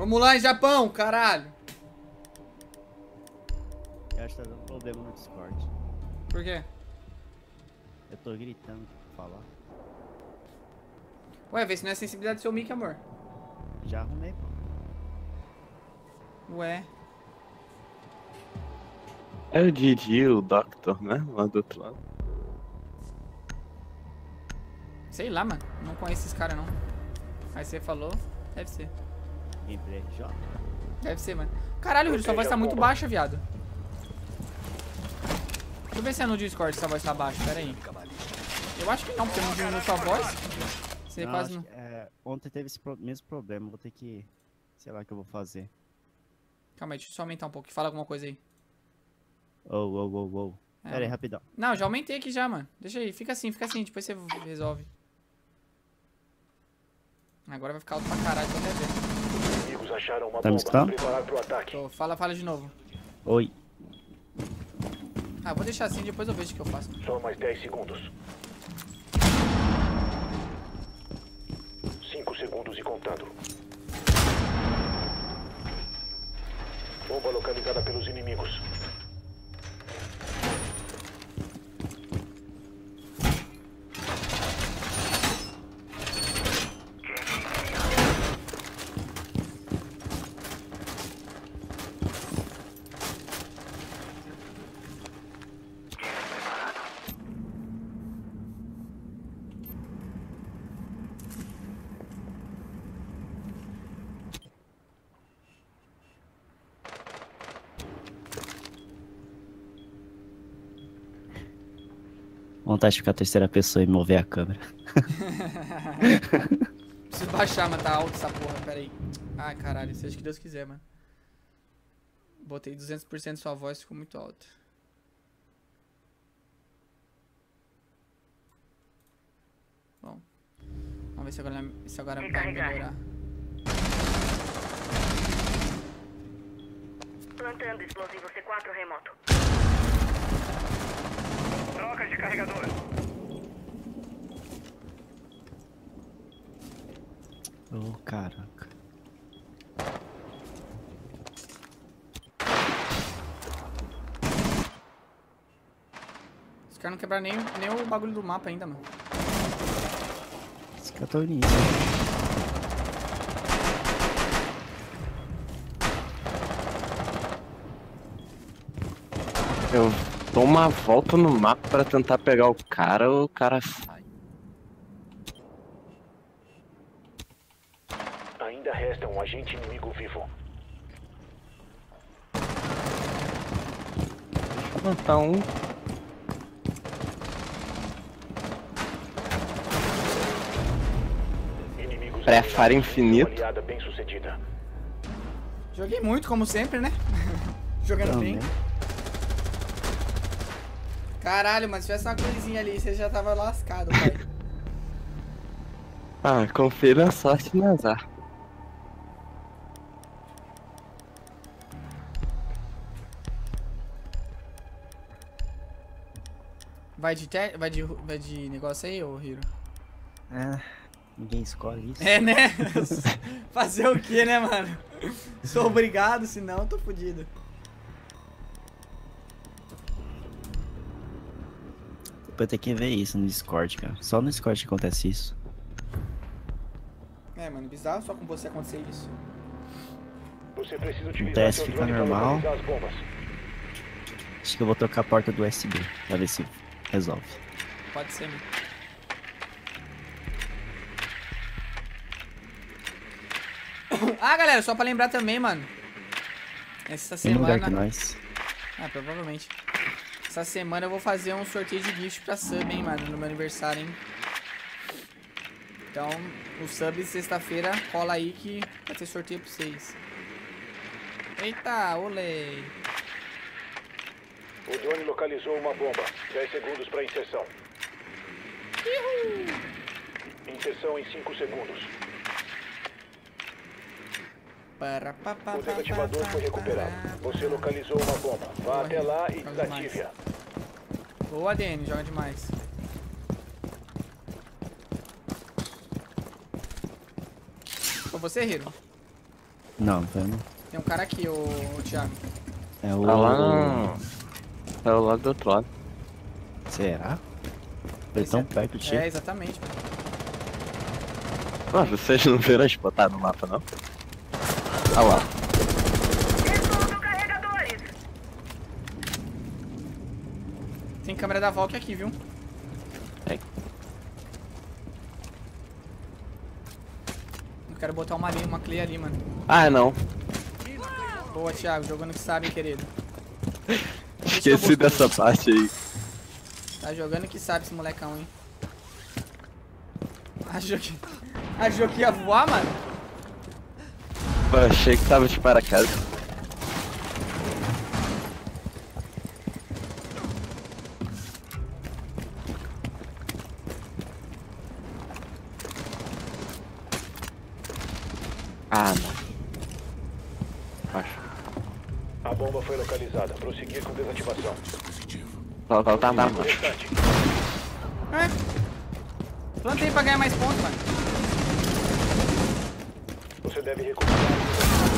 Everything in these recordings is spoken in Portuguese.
Vamos lá em Japão, caralho. Eu acho que tá dando problema no Discord. Por quê? Eu tô gritando pra falar. Ué, vê se não é sensibilidade do seu mic, amor. Já arrumei, pô. Ué. É o Didi, o Doctor, né? Lá do outro lado. Sei lá, mano. Não conheço esses caras, não. Aí você falou, deve ser. Gameplay RJ. Deve ser, mano. Caralho, Hiro, sua voz tá muito baixa, viado. Deixa eu ver se é no Discord se a voz tá baixa, pera aí. Eu acho que não, porque não diminuiu sua voz. Você Não, quase não... é, ontem teve esse mesmo problema. Vou ter que. Sei lá o que eu vou fazer. Calma aí, deixa eu só aumentar um pouco. Fala alguma coisa aí. Oh, oh, oh, oh. É, Pera aí, rapidão. Não, já aumentei aqui já, mano. Deixa aí, fica assim, fica assim, depois você resolve. Agora vai ficar alto pra caralho, tô até vendo. Inimigos acharam uma Tá me bomba. escutando? Preparar pro ataque. Tô, fala, fala de novo. Oi. Ah, vou deixar assim, depois eu vejo o que eu faço. Só mais 10 segundos. 5 segundos e contando. Bomba localizada pelos inimigos. Vontade de ficar a terceira pessoa e mover a câmera. Preciso baixar, mas tá alto essa porra, pera aí. Ai, caralho, seja o que Deus quiser, mano. Botei 200% de sua voz, ficou muito alto. Bom. Vamos ver se agora, se agora vai melhorar. Plantando explosivo C4 remoto. Troca de carregador. Oh, caraca. Os caras não quebraram nem, nem o bagulho do mapa ainda, mano. Esse cara tá no início. Eu dou uma volta no mapa pra tentar pegar o cara, o cara sai. Ainda resta um agente inimigo vivo. Deixa eu matar um. Pré-fire eliminados. infinito. Joguei muito, como sempre, né? Jogando bem. Caralho, mas se tivesse uma coisinha ali, você já tava lascado, pai. Ah, confira a sorte no azar. Vai de, te... vai de... vai de negócio aí, ô Hiro? É, ninguém escolhe isso. É, né? Fazer o que, né, mano? Sou obrigado, senão eu tô fudido. Depois tem que ver isso no Discord, cara. Só no Discord que acontece isso. É, mano, bizarro só com você acontecer isso. Você precisa utilizar fica normal. Acho que eu vou trocar a porta do USB pra ver se resolve. Pode ser, mano. Ah, galera, só pra lembrar também, mano. Essa Tem lugar semana. que nós. Ah, provavelmente. Essa semana eu vou fazer um sorteio de gift pra sub, hein, mano, no meu aniversário, hein. Então, o sub sexta-feira, cola aí que vai ter sorteio pra vocês. Eita, olê. O drone localizou uma bomba. 10 segundos para inserção. Inserção em 5 segundos. Para, pa, pa, O desativador pa, foi recuperado. pa, Você localizou uma bomba. Vá até lá e desative-a. Boa, DN, joga demais. Foi você, Hiro? Não, tá não. Tem um cara aqui, ô, ô Thiago. É o. Tá lá no. Tá lá do outro lado. Será? Foi tão perto de. É, exatamente. Ah, vocês não viram as botadas no mapa, não? Ah lá. Tem câmera da Valk aqui, viu? Tem. Eu quero botar uma, ali, uma clay ali, mano. Ah, não. Boa, Thiago, jogando que sabe, querido. Esqueci dessa parte aí. Tá jogando que sabe esse molecão, hein? Achou que... Achou que ia voar, mano? Pô, achei que tava de paraquedas. Ah, não. Acho. A bomba foi localizada. Prosseguir com desativação. Tá, tá, tá, tá. Restante. É. Plantei pra ganhar mais pontos, mano. Você deve recuperar.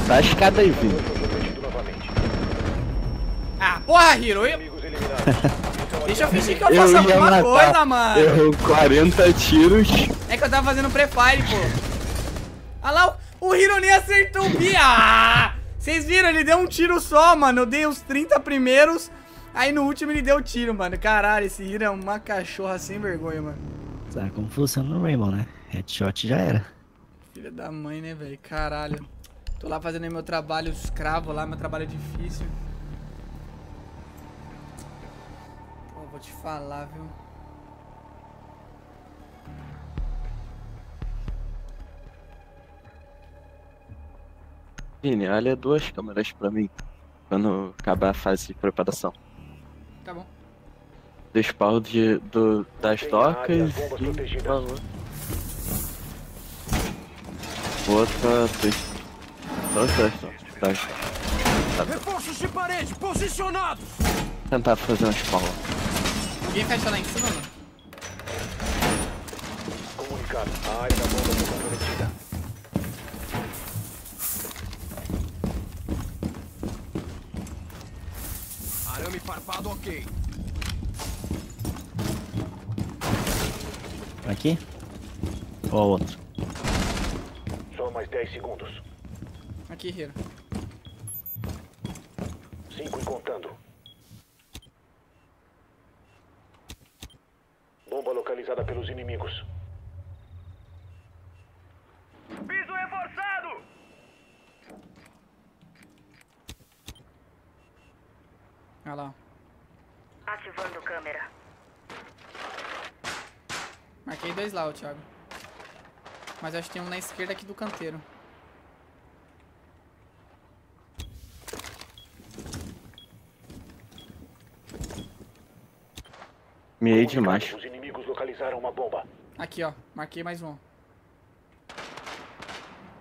Tá a escada aí, novamente. Ah, porra, Hiro. Eu... Deixa eu fingir que eu Eu faço ia alguma matar. coisa, mano. Errou 40 tiros. É que eu tava fazendo pré-fire, pô. Olha lá, o, o Hiro nem acertou o bi. Ah! Vocês viram? Ele deu um tiro só, mano. Eu dei os 30 primeiros. Aí no último ele deu tiro, mano. Caralho, esse Hiro é uma cachorra sem vergonha, mano. Sabe como funciona no Rainbow, né? Headshot já era. Filha da mãe, né, velho? Caralho. Tô lá fazendo meu trabalho escravo lá, meu trabalho difícil. Pô, vou te falar, viu? Vini, olha duas câmeras pra mim. Quando acabar a fase de preparação. Tá bom. Do spawn de, do, das docas e valor. Outra, dois. Dois, dois, dois. Reforços de parede posicionados! Tentar fazer um spawn. Alguém fecha lá em cima, mano? Comunicado. A área da bomba foi comprometida. Arame farpado ok. Aqui? Ou outro? Só mais 10 segundos. Aqui, Hiro. 5 e contando. Bomba localizada pelos inimigos. Piso reforçado. Olha lá. Ativando câmera. Marquei dois lá, Thiago. Mas acho que tem um na esquerda aqui do canteiro. Comunicado, demais. Os inimigos localizaram uma bomba. Aqui, ó. Marquei mais um.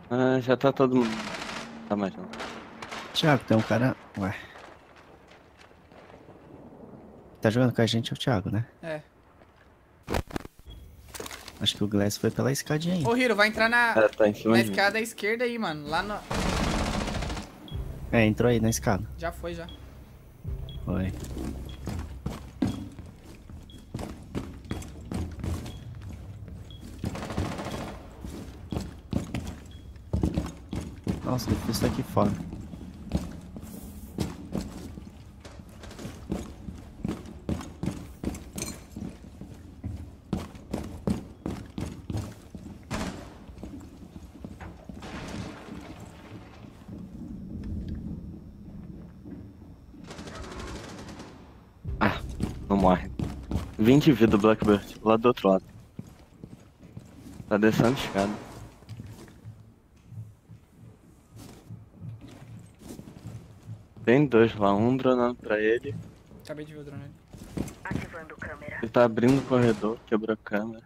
Ah, já tá todo mundo. Tá mais não. Thiago, tem um cara. Ué. Tá jogando com a gente é o Thiago, né? É. Acho que o Glass foi pela escadinha aí. Ô, Hiro, vai entrar na, É, tá em cima na escada esquerda aí, mano. Lá no... É, entrou aí na escada. Já foi, já. Foi. Nossa, o tá aqui fora. Ah, não morre. 20 de vida, Blackbird. Lá do outro lado. Tá descendo escada. Tem dois lá, um dronando pra ele. Acabei de ver o drone. Ativando câmera. Ele tá abrindo o corredor, quebrou a câmera.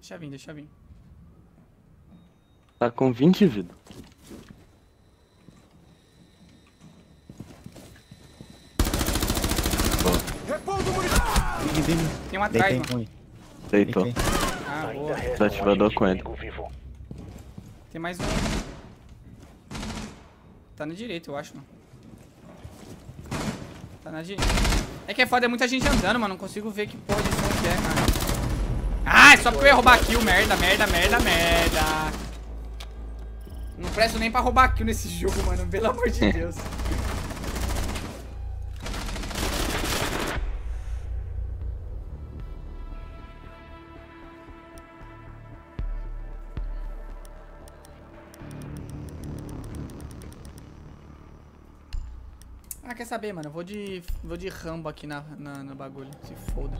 Deixa vir, deixa vir. Tá com 20 de vida. Vem, vem. Tem um atrás, Deitei mano. Deitou. Ah, boa. Desativador com ele. Tem mais um. Tá na direita, eu acho, mano. Tá na direita. É que é foda, é muita gente andando, mano. Não consigo ver que porra de que é, cara. Ah, é só porque eu ia roubar kill. Merda, merda, merda, merda. Não presto nem pra roubar kill nesse jogo, mano. Pelo amor de Deus. Ah, quer saber, mano? Eu vou de. Vou de Rambo aqui na, na, no bagulho. Se foda.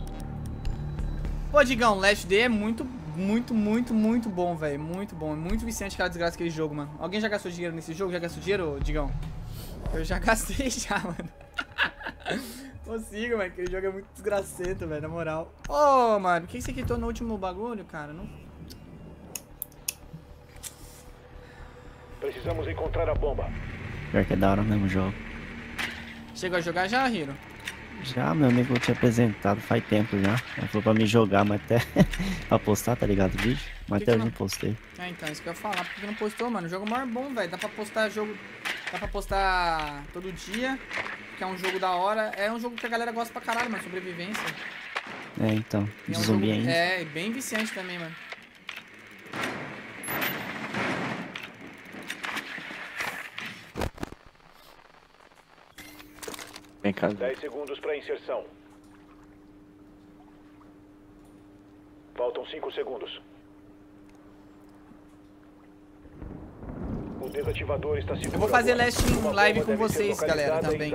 Pô, Digão, Last Day é muito, muito, muito, muito bom, velho. Muito bom. É muito viciante aquela desgraça aquele jogo, mano. Alguém já gastou dinheiro nesse jogo? Já gastou dinheiro, Digão? Eu já gastei já, mano. Consigo, mano. Aquele jogo é muito desgracento, velho. Na moral. Ô, mano. O que você quitou no último bagulho, cara? Não. Precisamos encontrar a bomba. Pior que é da hora mesmo jogo. Chegou a jogar já, Hiro? Já, meu amigo tinha apresentado faz tempo já. Ele falou pra me jogar, mas até pra postar, tá ligado? O vídeo. Mas Que que até hoje não- não postei. É, então, isso que eu ia falar. Por que não postou, mano? O jogo é maior bom, velho. Dá pra postar jogo. Dá pra postar todo dia. Que é um jogo da hora. É um jogo que a galera gosta pra caralho, mano. Sobrevivência. É, então. De é um zumbi jogo, ainda. É, e bem viciante também, mano. Vem cá. 10 segundos para inserção. Faltam 5 segundos. O desativador está seguro. Eu vou fazer agora. last em live com vocês, galera, também.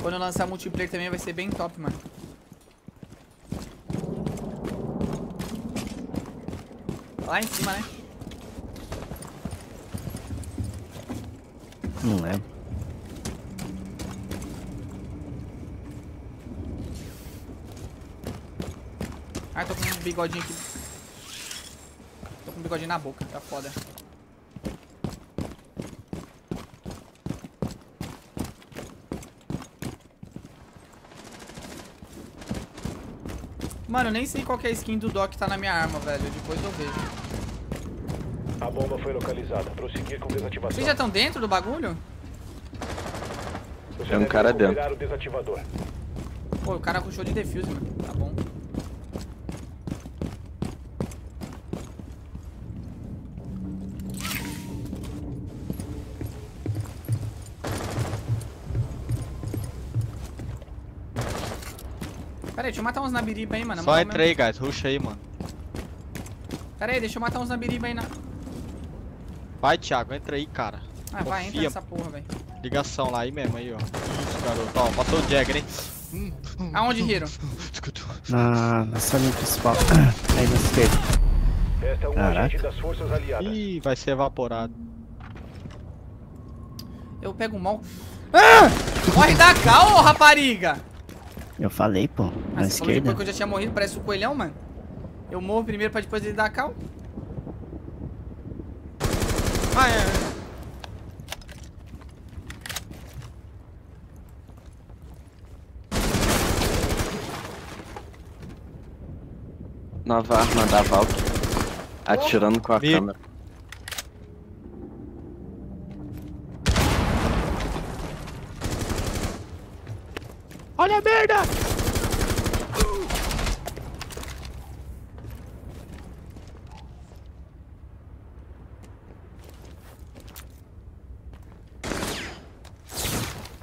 Quando eu lançar multiplayer também vai ser bem top, mano. Lá em cima, né? Não lembro. Ah, tô com um bigodinho aqui. Tô com um bigodinho na boca, tá foda. Mano, eu nem sei qual que é a skin do Doc que tá na minha arma, velho. Depois eu vejo. A bomba foi localizada. Prosseguir com desativação. Vocês já estão dentro do bagulho? Você Tem um cara recuperar o desativador. Pô, o cara rushou de defuse, mano. Tá bom. Pera aí, deixa eu matar uns na biriba aí, mano. Só Manda entra aí, guys. Ruxa aí, mano. Pera aí, deixa eu matar uns na biriba aí na... Vai, Thiago. Entra aí, cara. Ah, vai, entra Confia. nessa porra, velho. Ligação lá aí mesmo, aí, ó. Isso, garoto. Ó, passou o Jagger, hein? Aonde, Hiro? Na, na salinha principal. Aí na esquerda. Esta é um Caraca. agente das forças aliadas. Ih, vai ser evaporado. Eu pego o mal... Ah! Morre da cá, ô rapariga! Eu falei, pô. Na Ah, você falou esquerda. depois que eu já tinha morrido, parece o coelhão, mano. Eu morro primeiro pra depois ele dar cal. Ah, é. Nova arma da Valk. Atirando com a Vi. câmera. Olha a merda!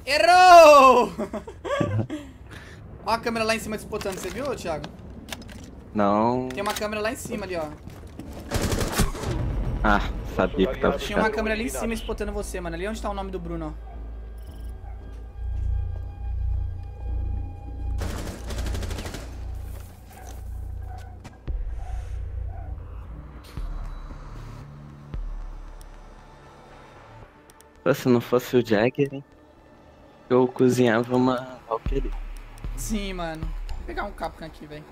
Errou! ó a câmera lá em cima disputando, você viu, Thiago? Não. Tem uma câmera lá em cima ali, ó. Ah, sabia que tava Tinha uma câmera ali em cima spotando você, mano. Ali onde tá o nome do Bruno, ó. Se não fosse o Jagger, eu cozinhava uma Valkyrie. Sim, mano. Vou pegar um Capcan aqui, velho.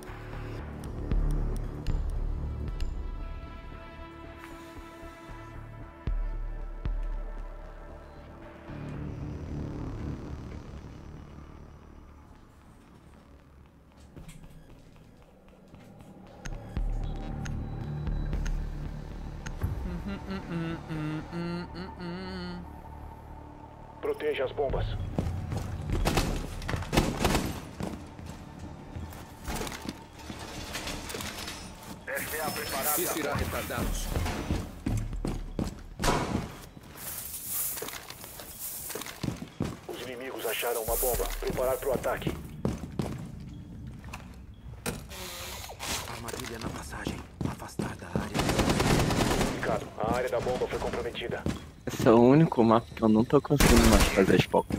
Proteja as bombas. FA preparado. Inspirar retardados. Os inimigos acharam uma bomba. Preparar para o ataque. Armadilha na passagem. Afastar da área. A área da bomba foi comprometida. Esse é o único mapa que eu não tô conseguindo mais fazer palcas.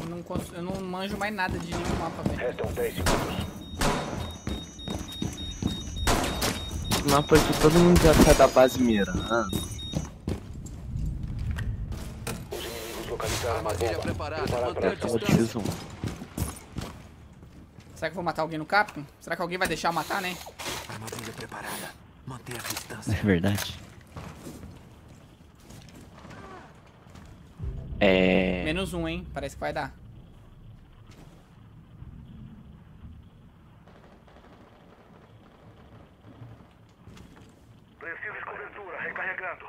Eu não, cons- eu não manjo mais nada de nenhum mapa, velho. Restam 10 segundos. Mapa que todo mundo já sai da base mirando. Os inimigos localizaram uma bomba. preparada. Preparar Manter para a o distância. X1. Será que eu vou matar alguém no Capcom? Será que alguém vai deixar eu matar, né? Armadilha preparada. Manter a distância. É verdade. É. Menos um, hein? Parece que vai dar. Preciso de cobertura. Recarregando.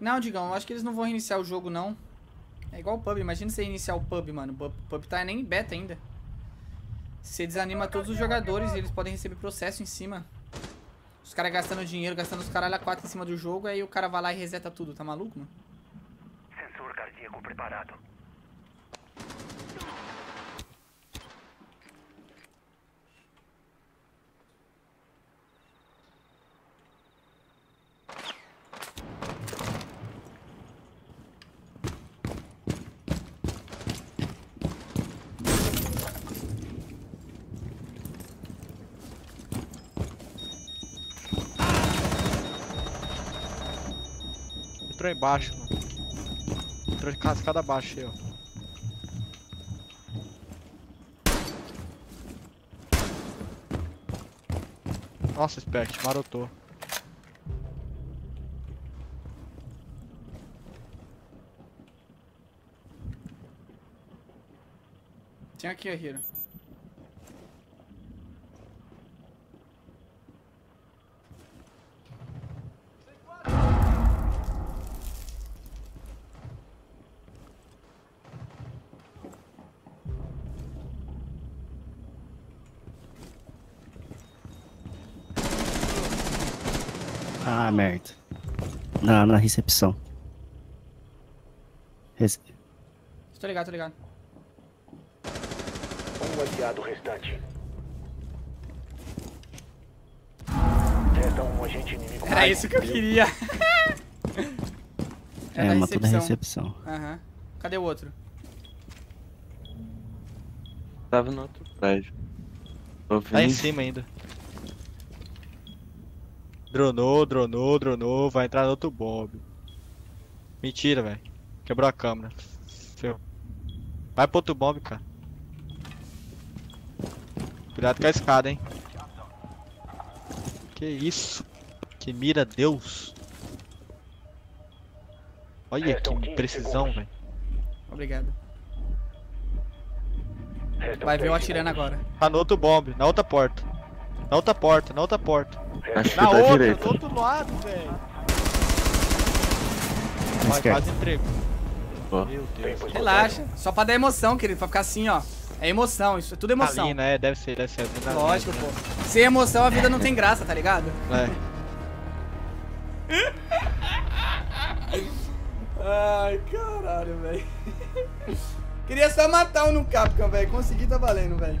Não, Digão, eu acho que eles não vão reiniciar o jogo, não. É igual o pub. Imagina você iniciar o pub, mano. O pub, tá nem em beta ainda. Você desanima todos os jogadores e eles podem receber processo em cima. Os caras gastando dinheiro, gastando os caralho a 4 em cima do jogo, aí o cara vai lá e reseta tudo. Tá maluco, mano? Preparado. Entrou embaixo, mano. Entrou cascada abaixo aí, ó. Nossa, Spect, marotou. Tinha aqui, ó, Hiro. Ah, merda. Na, na recepção. Rece- Tô ligado, tô ligado. Um aliado restante. Resta um agente inimigo. Era isso que eu queria. É, da matou na recepção. Aham. Cadê o outro? Tava no outro prédio. Tô Tá em cima ainda. Dronou, dronou, dronou. Vai entrar no outro bomb. Mentira, velho. Quebrou a câmera. Feu. Vai pro outro bomb, cara. Cuidado com a escada, hein. Que isso? Que mira Deus. Olha Restam que 15 precisão, velho. Obrigado. Restam Vai ver eu 10 atirando agora. Tá no outro bomb, na outra porta. Na outra porta, na outra porta. Acho que Na da outra, direita. do outro lado, velho. Vai, quase entrego. Pô. Meu Deus. Relaxa. Só pra dar emoção, querido. Pra ficar assim, ó. É emoção. Isso é tudo emoção. Ali, né? Deve ser, deve ser. Lógico, pô. Sem emoção a vida não tem graça, tá ligado? É. Ai, caralho, velho. Queria só matar um no Capcom, velho. Consegui, tá valendo, velho.